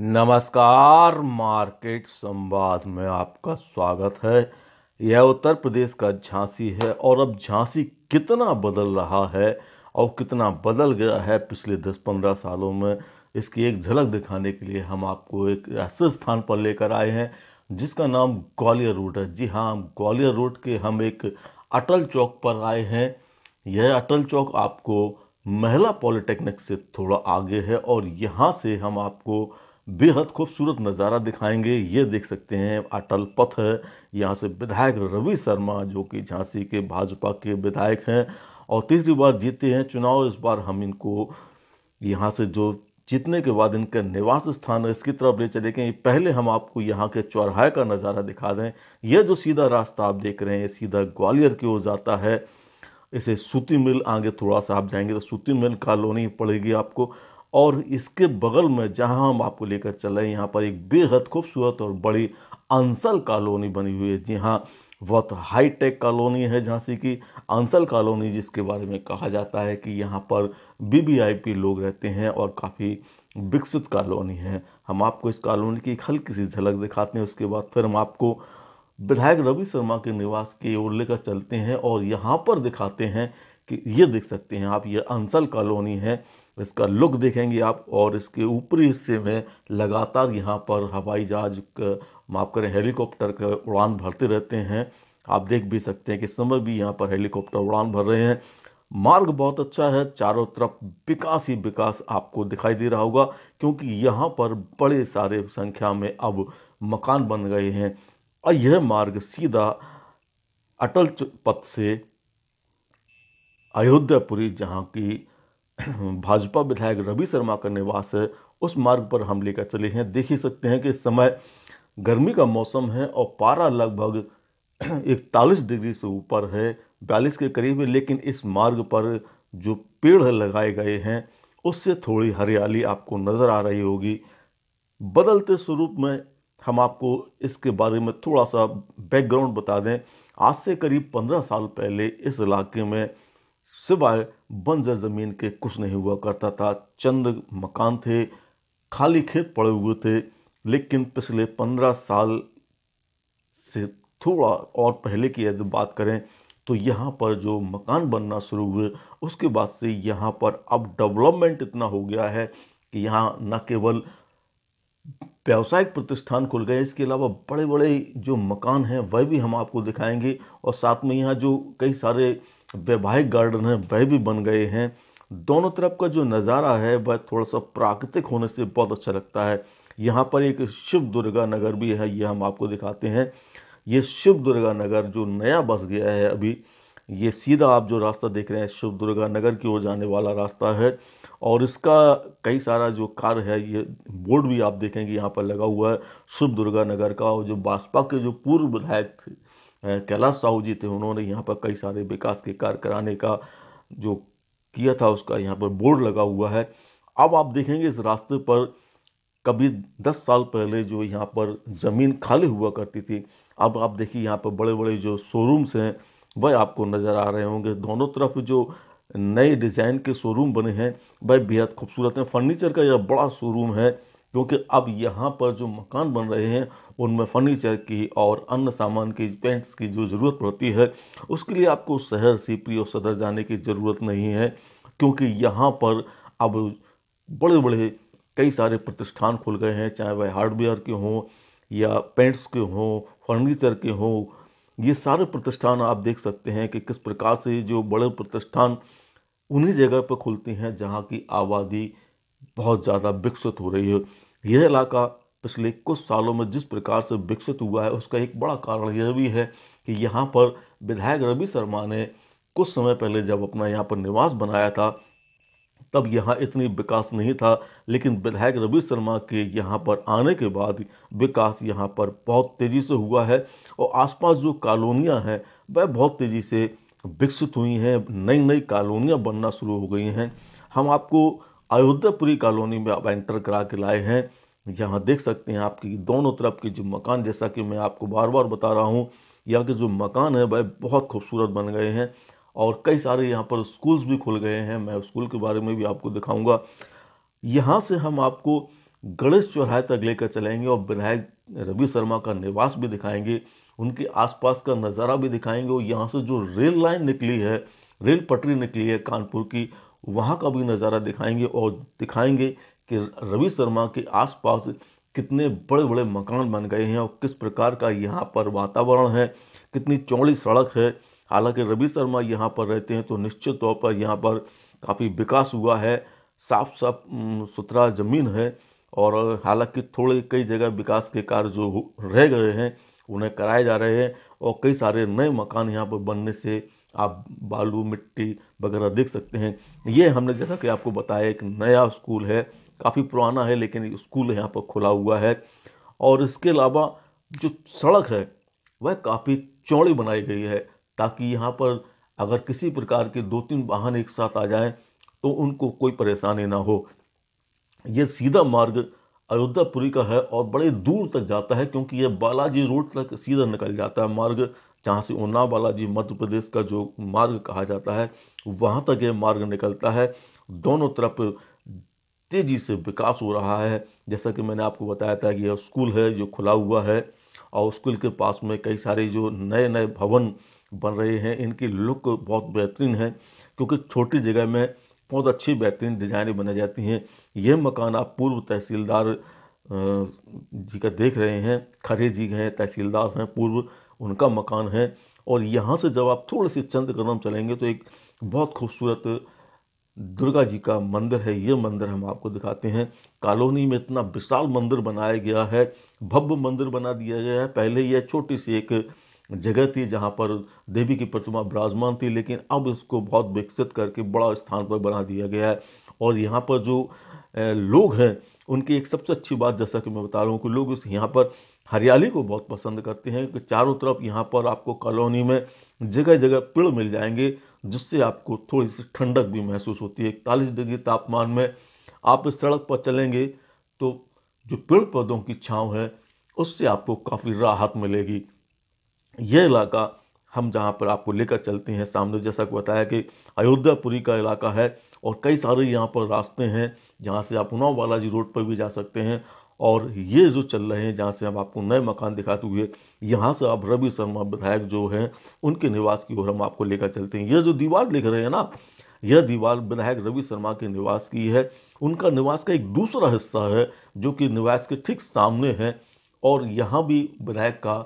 नमस्कार, मार्केट संवाद में आपका स्वागत है। यह उत्तर प्रदेश का झांसी है और अब झांसी कितना बदल रहा है और कितना बदल गया है पिछले 10-15 सालों में, इसकी एक झलक दिखाने के लिए हम आपको एक ऐसे स्थान पर लेकर आए हैं, जिसका नाम ग्वालियर रोड है। जी हाँ ग्वालियर रोड के हम एक अटल चौक पर आए हैं। यह अटल चौक आपको महिला पॉलिटेक्निक से थोड़ा आगे है और यहाँ से हम आपको बेहद खूबसूरत नज़ारा दिखाएँगे। ये देख सकते हैं, अटल पथ है, यहाँ से विधायक रवि शर्मा, जो कि झांसी के भाजपा के विधायक हैं, और तीसरी बार जीते हैं चुनाव। इस बार हम इनको यहाँ से जो जीतने के बाद इनका निवास स्थान है, इसकी तरफ़ ले चले गए पहले हम आपको यहाँ के चौराहे का नज़ारा दिखा दें। यह जो सीधा रास्ता आप देख रहे हैं सीधा ग्वालियर की ओर जाता है। इसे सूती मिल आगे थोड़ा सा आप जाएँगे तो सूती मिल कॉलोनी पड़ेगी आपको। और इसके बगल में जहाँ हम आपको लेकर चल रहे हैं, यहाँ पर एक बेहद खूबसूरत और बड़ी अंसल कॉलोनी बनी हुई है, जी हाँ बहुत हाई टेक कॉलोनी है झांसी की। अंसल कॉलोनी जिसके बारे में कहा जाता है कि यहाँ पर बीबीआईपी लोग रहते हैं और काफ़ी विकसित कॉलोनी है। हम आपको इस कॉलोनी की एक हल्की सी झलक दिखाते हैं, उसके बाद फिर हम आपको विधायक रवि शर्मा के निवास की ओर लेकर चलते हैं और यहाँ पर दिखाते हैं कि ये देख सकते हैं आप, ये अंसल कॉलोनी है। इसका लुक देखेंगे आप और इसके ऊपरी हिस्से में लगातार यहाँ पर हवाई जहाज़ माफ़ करें, हेलीकॉप्टर का, उड़ान भरते रहते हैं। आप देख भी सकते हैं कि समय भी यहाँ पर हेलीकॉप्टर उड़ान भर रहे हैं। मार्ग बहुत अच्छा है, चारों तरफ़ विकास ही विकास आपको दिखाई दे रहा होगा, क्योंकि यहाँ पर बड़े सारे संख्या में अब मकान बन गए हैं। और यह मार्ग सीधा अटल पथ से अयोध्यापुरी जहाँ की भाजपा विधायक रवि शर्मा का निवास है, उस मार्ग पर हम लेकर चले हैं। देख ही सकते हैं कि इस समय गर्मी का मौसम है और पारा लगभग इकतालीस डिग्री से ऊपर है, बयालीस के करीब है, लेकिन इस मार्ग पर जो पेड़ लगाए गए हैं, उससे थोड़ी हरियाली आपको नज़र आ रही होगी। बदलते स्वरूप में हम आपको इसके बारे में थोड़ा सा बैकग्राउंड बता दें। आज से करीब पंद्रह साल पहले इस इलाके में सिवाय बंजर ज़मीन के कुछ नहीं हुआ करता था। चंद मकान थे, खाली खेत पड़े हुए थे, लेकिन पिछले पंद्रह साल से थोड़ा और पहले की यदि बात करें तो यहाँ पर जो मकान बनना शुरू हुए, उसके बाद से यहाँ पर अब डेवलपमेंट इतना हो गया है कि यहाँ न केवल व्यावसायिक प्रतिष्ठान खुल गए, इसके अलावा बड़े बड़े जो मकान हैं, वह भी हम आपको दिखाएँगे। और साथ में यहाँ जो कई सारे वैवाहिक गार्डन है, वह भी बन गए हैं। दोनों तरफ़ का जो नज़ारा है, वह थोड़ा सा प्राकृतिक होने से बहुत अच्छा लगता है। यहाँ पर एक शिव दुर्गा नगर भी है, ये हम आपको दिखाते हैं। ये शिव दुर्गा नगर जो नया बस गया है अभी, ये सीधा आप जो रास्ता देख रहे हैं, शिव दुर्गा नगर की ओर जाने वाला रास्ता है। और इसका कई सारा जो कार है, ये बोर्ड भी आप देखेंगे, यहाँ पर लगा हुआ है शिव दुर्गा नगर का। और जो बासपा के जो पूर्व विधायक कैलाश साहू जी थे, उन्होंने यहाँ पर कई सारे विकास के कार्य कराने का जो किया था, उसका यहाँ पर बोर्ड लगा हुआ है। अब आप देखेंगे इस रास्ते पर कभी दस साल पहले जो यहाँ पर ज़मीन खाली हुआ करती थी, अब आप देखिए यहाँ पर बड़े बड़े जो शोरूम्स हैं, वह आपको नज़र आ रहे होंगे। दोनों तरफ़ जो नए डिज़ाइन के शोरूम बने हैं, वह बेहद खूबसूरत हैं। फर्नीचर का यह बड़ा शोरूम है। क्योंकि अब यहाँ पर जो मकान बन रहे हैं, उनमें फर्नीचर की और अन्य सामान की पेंट्स की जो ज़रूरत पड़ती है, उसके लिए आपको शहर सीपी और सदर जाने की ज़रूरत नहीं है, क्योंकि यहाँ पर अब बड़े बड़े कई सारे प्रतिष्ठान खुल गए हैं, चाहे वह हार्डवेयर के हों या पेंट्स के हों फर्नीचर के हों, ये सारे प्रतिष्ठान आप देख सकते हैं कि किस प्रकार से जो बड़े प्रतिष्ठान उन्हीं जगह पर खुलती हैं जहाँ की आबादी बहुत ज़्यादा विकसित हो रही है। यह इलाका पिछले कुछ सालों में जिस प्रकार से विकसित हुआ है, उसका एक बड़ा कारण यह भी है कि यहाँ पर विधायक रवि शर्मा ने कुछ समय पहले जब अपना यहाँ पर निवास बनाया था, तब यहाँ इतनी विकास नहीं था, लेकिन विधायक रवि शर्मा के यहाँ पर आने के बाद विकास यहाँ पर बहुत तेज़ी से हुआ है और आसपास जो कॉलोनियाँ हैं, वह बहुत तेज़ी से विकसित हुई हैं। नई नई कॉलोनियाँ बनना शुरू हो गई हैं। हम आपको अयोध्यापुरी कॉलोनी में आप एंटर करा के लाए हैं। यहाँ देख सकते हैं आपकी दोनों तरफ़ के जो मकान, जैसा कि मैं आपको बार बार बता रहा हूँ, यहाँ के जो मकान है, वह बहुत खूबसूरत बन गए हैं और कई सारे यहाँ पर स्कूल्स भी खुल गए हैं। मैं स्कूल के बारे में भी आपको दिखाऊँगा। यहाँ से हम आपको गणेश चौराहे तक लेकर चलेंगे और विधायक रवि शर्मा का निवास भी दिखाएँगे, उनके आसपास का नज़ारा भी दिखाएँगे और यहाँ से जो रेल लाइन निकली है, रेल पटरी निकली है कानपुर की वहाँ का भी नज़ारा दिखाएँगे और दिखाएँगे कि रवि शर्मा के आसपास कितने बड़े बड़े मकान बन गए हैं और किस प्रकार का यहाँ पर वातावरण है, कितनी चौड़ी सड़क है। हालाँकि रवि शर्मा यहाँ पर रहते हैं तो निश्चित तौर पर यहाँ पर काफ़ी विकास हुआ है साफ़ साफ़ सुथरा ज़मीन है और हालाँकि थोड़े कई जगह विकास के कार्य जो रह गए हैं, उन्हें कराए जा रहे हैं और कई सारे नए मकान यहाँ पर बनने से आप बालू मिट्टी वगैरह देख सकते हैं। ये हमने जैसा कि आपको बताया, एक नया स्कूल है। काफ़ी पुराना है, लेकिन स्कूल यहाँ पर खुला हुआ है। और इसके अलावा जो सड़क है, वह काफ़ी चौड़ी बनाई गई है, ताकि यहाँ पर अगर किसी प्रकार के दो तीन वाहन एक साथ आ जाएँ तो उनको कोई परेशानी ना हो। ये सीधा मार्ग अयोध्यापुरी का है और बड़े दूर तक जाता है, क्योंकि यह बालाजी रोड तक सीधा निकल जाता है मार्ग। जहाँ से उन्नाव बालाजी मध्य प्रदेश का जो मार्ग कहा जाता है, वहाँ तक यह मार्ग निकलता है। दोनों तरफ़ तेज़ी से विकास हो रहा है। जैसा कि मैंने आपको बताया था कि यह स्कूल है, जो खुला हुआ है और स्कूल के पास में कई सारे जो नए नए भवन बन रहे हैं। इनकी लुक बहुत बेहतरीन है, क्योंकि छोटी जगह में बहुत अच्छी बेहतरीन डिजाइनें बनाई जाती हैं। यह मकान आप पूर्व तहसीलदार जी का देख रहे हैं। खरे जी हैं, तहसीलदार हैं, पूर्व उनका मकान है। और यहाँ से जब आप थोड़े से चंद कदम चलेंगे तो एक बहुत खूबसूरत दुर्गा जी का मंदिर है। ये मंदिर हम आपको दिखाते हैं। कॉलोनी में इतना विशाल मंदिर बनाया गया है। भव्य मंदिर बना दिया गया है। पहले यह छोटी सी एक जगह थी जहाँ पर देवी की प्रतिमा विराजमान थी, लेकिन अब इसको बहुत विकसित करके बड़ा स्थान पर बना दिया गया है। और यहाँ पर जो लोग हैं उनकी एक सबसे अच्छी बात, जैसा कि मैं बता रहा हूँ कि लोग इस यहाँ पर हरियाली को बहुत पसंद करते हैं कि चारों तरफ़ यहाँ पर आपको कॉलोनी में जगह जगह पेड़ मिल जाएँगे, जिससे आपको थोड़ी सी ठंडक भी महसूस होती है। इकतालीस डिग्री तापमान में आप इस सड़क पर चलेंगे तो जो पेड़ पौधों की छाँव है, उससे आपको काफ़ी राहत मिलेगी। यह इलाका हम जहाँ पर आपको लेकर चलते हैं सामने, जैसा कि बताया कि अयोध्यापुरी का इलाका है और कई सारे यहाँ पर रास्ते हैं जहाँ से आप उनाव बालाजी रोड पर भी जा सकते हैं और ये जो चल रहे हैं, जहाँ से हम आपको नए मकान दिखाते हुए, यहाँ से आप रवि शर्मा विधायक जो हैं, उनके निवास की ओर हम आपको लेकर चलते हैं। ये जो दीवार लिख रहे हैं ना, यह दीवार विधायक रवि शर्मा के निवास की है। उनका निवास का एक दूसरा हिस्सा है जो कि निवास के ठीक सामने है और यहाँ भी विधायक का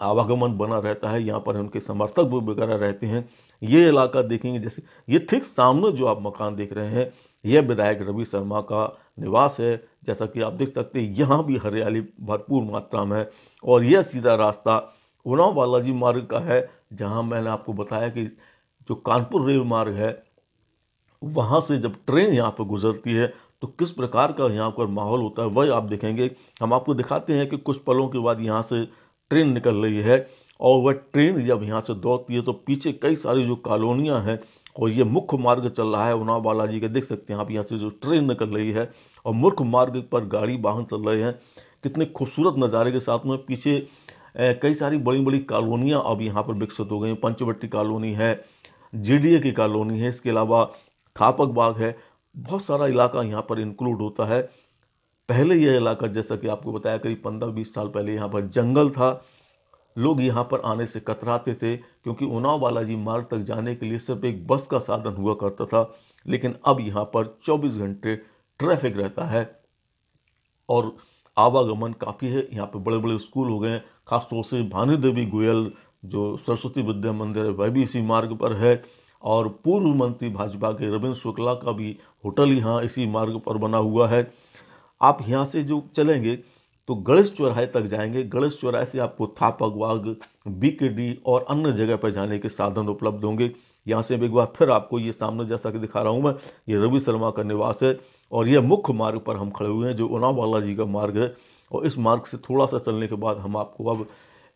आवागमन बना रहता है, यहाँ पर उनके समर्थक वगैरह रहते हैं। ये इलाका देखेंगे जैसे, ये ठीक सामने जो आप मकान देख रहे हैं, यह विधायक रवि शर्मा का निवास है। जैसा कि आप देख सकते हैं, यहाँ भी हरियाली भरपूर मात्रा में है और यह सीधा रास्ता उनाव बालाजी मार्ग का है, जहाँ मैंने आपको बताया कि जो कानपुर रेल मार्ग है, वहाँ से जब ट्रेन यहाँ पर गुजरती है तो किस प्रकार का यहाँ पर माहौल होता है, वह आप देखेंगे। हम आपको दिखाते हैं कि कुछ पलों के बाद यहाँ से ट्रेन निकल रही है और वह ट्रेन जब यहाँ से दौड़ती है तो पीछे कई सारी जो कॉलोनियाँ हैं और ये मुख्य मार्ग चल रहा है उन्नाव बालाजी के देख सकते हैं आप, यहाँ से जो ट्रेन निकल रही है और मुख्य मार्ग पर गाड़ी वाहन चल रहे हैं। कितने खूबसूरत नज़ारे के साथ में पीछे कई सारी बड़ी बड़ी कॉलोनियाँ अब यहाँ पर विकसित हो गई हैं। पंचवट्टी कॉलोनी है जी की कॉलोनी है, इसके अलावा थापक बाग है, बहुत सारा इलाका यहाँ पर इंक्लूड होता है। पहले यह इलाका, जैसा कि आपको बताया, करीब पंद्रह बीस साल पहले यहाँ पर जंगल था। लोग यहाँ पर आने से कतराते थे, क्योंकि उनाव बालाजी मार्ग तक जाने के लिए सिर्फ़ एक बस का साधन हुआ करता था, लेकिन अब यहाँ पर 24 घंटे ट्रैफ़िक रहता है और आवागमन काफ़ी है। यहाँ पे बड़े बड़े स्कूल हो गए खासतौर से भानु देवी गोयल, जो सरस्वती विद्या मंदिर है, वह भी इसी मार्ग पर है। और पूर्व मंत्री भाजपा के रविंद्र शुक्ला का भी होटल यहाँ इसी मार्ग पर बना हुआ है। आप यहाँ से जो चलेंगे तो गणेश चौराहे तक जाएँगे। गणेश चौराहे से आपको थापक बाग बीकेडी और अन्य जगह पर जाने के साधन उपलब्ध होंगे। यहाँ से एक बार फिर आपको ये सामने जैसा कि दिखा रहा हूँ मैं, ये रवि शर्मा का निवास है और यह मुख्य मार्ग पर हम खड़े हुए हैं, जो उनाव बालाजी का मार्ग है। और इस मार्ग से थोड़ा सा चलने के बाद हम आपको अब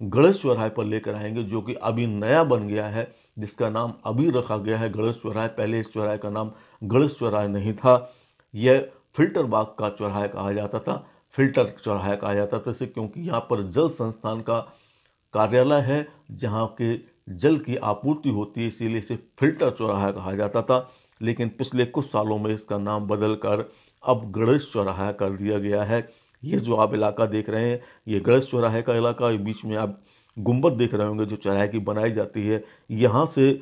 गणेश चौराहे पर लेकर आएँगे, जो कि अभी नया बन गया है, जिसका नाम अभी रखा गया है गणेश चौराहे। पहले इस चौराहे का नाम गणेश चौराहे नहीं था। यह फ़िल्टर बाग का चौराहा कहा जाता था। फ़िल्टर चौराहा कहा जाता था इसे क्योंकि यहाँ पर जल संस्थान का कार्यालय है, जहाँ के जल की आपूर्ति होती है, इसीलिए इसे फ़िल्टर चौराहा कहा जाता था। लेकिन पिछले कुछ सालों में इसका नाम बदल कर अब गणेश चौराहा कर दिया गया है। ये जो आप इलाका देख रहे हैं, ये गणेश चौराहे का इलाका है। बीच में आप गुंबद देख रहे होंगे जो चौराहे की बनाई जाती है। यहाँ से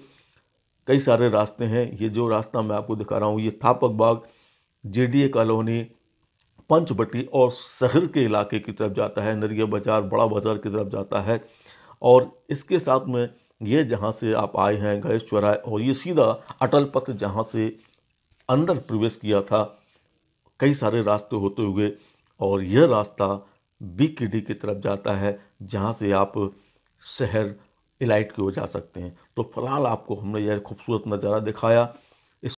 कई सारे रास्ते हैं। ये जो रास्ता मैं आपको दिखा रहा हूँ, ये थापक बाग जेडीए कॉलोनी पंचबटी और शहर के इलाके की तरफ़ जाता है नरिया बाज़ार, बड़ा बाज़ार की तरफ़ जाता है और इसके साथ में ये जहाँ से आप आए हैं गणेश चौराहे और ये सीधा अटल पथ जहाँ से अंदर प्रवेश किया था, कई सारे रास्ते होते हुए और यह रास्ता बी की तरफ़ जाता है जहाँ से आप शहर इलाइट की ओर जा सकते हैं। तो फ़िलहाल आपको हमने यह खूबसूरत नज़ारा दिखाया।